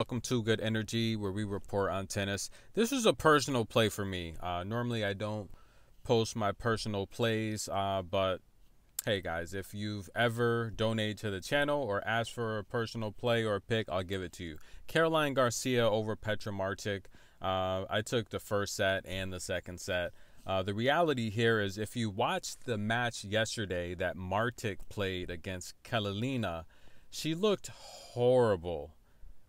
Welcome to Good Energy, where we report on tennis. This is a personal play for me. Uh, normally, I don't post my personal plays, uh, but hey, guys, if you've ever donated to the channel or asked for a personal play or a pick, I'll give it to you. Caroline Garcia over Petra Martic. Uh, I took the first set and the second set. Uh, the reality here is if you watched the match yesterday that Martic played against Kalinina, she looked horrible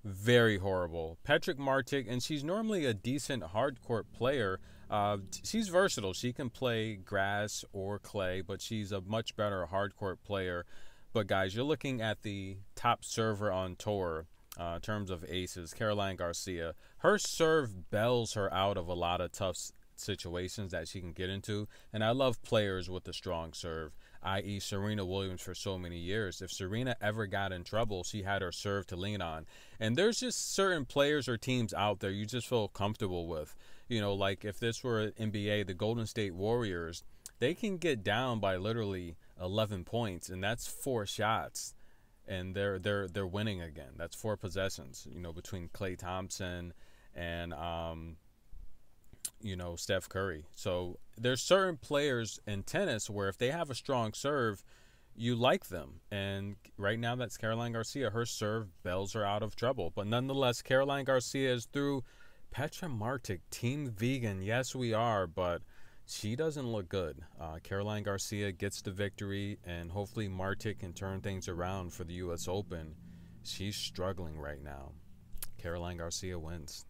very horrible. Petra Martic, and she's normally a decent hard court player. Uh, she's versatile. She can play grass or clay, but she's a much better hard court player. But guys, you're looking at the top server on tour uh, in terms of aces, Caroline Garcia. Her serve bells her out of a lot of tough situations that she can get into. And I love players with a strong serve, i.e., Serena Williams for so many years. If Serena ever got in trouble, she had her serve to lean on. And there's just certain players or teams out there you just feel comfortable with. You know, like if this were NBA, the Golden State Warriors, they can get down by literally 11 points, and that's four shots. And they're they're they're winning again. That's four possessions. You know, between Klay Thompson and um, you know, Steph Curry. So there's certain players in tennis where if they have a strong serve, you like them. And right now that's Caroline Garcia. Her serve bells her out of trouble. But nonetheless, Caroline Garcia is through Petra Martic, Team Vegan. Yes, we are, but she doesn't look good. Uh, Caroline Garcia gets the victory, and hopefully Martic can turn things around for the U.S. Open. She's struggling right now. Caroline Garcia wins.